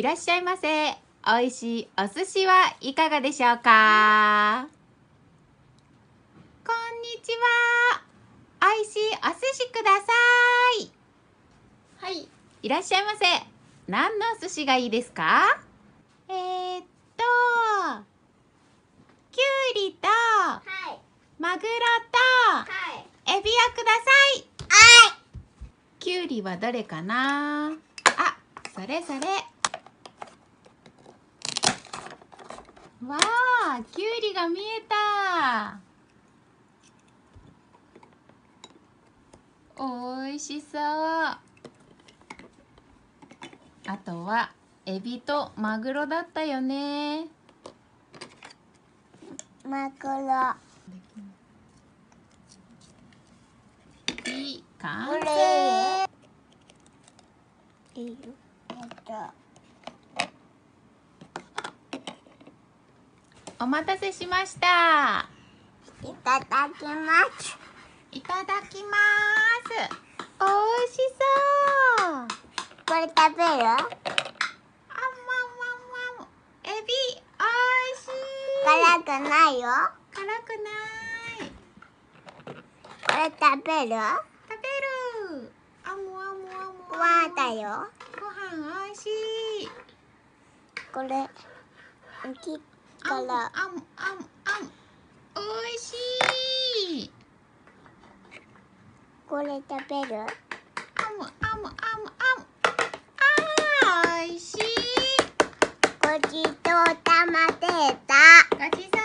いらっしゃいませ。美味しいお寿司はいかがでしょうか？こんにちは。美味しいお寿司ください。はい、いらっしゃいませ。何のお寿司がいいですか？えー、っと、きゅうりと、はい。マグロはい。と、エビをください。はい。きゅうりはどれかな？あ、それそれ。わあ、きゅうりが見えた。おいしそう。あとは、エビとマグロだったよね。マグロ。いい、完こ成。れ。いいよ。えっと。お待たせしました。いただきます。いただきます。おいしそう。これ食べる？あんまんわんわん。エビ、おいしい。辛くないよ。辛くない。これ食べる？食べる。あむあむあむ。わーだ。よ。ご飯おいしい。これ。切っあむたら。あむあむあむ。おいしい。これ食べる？あむあむあむあむ。あー、おいしい。ごちそうさまでした。ごちそう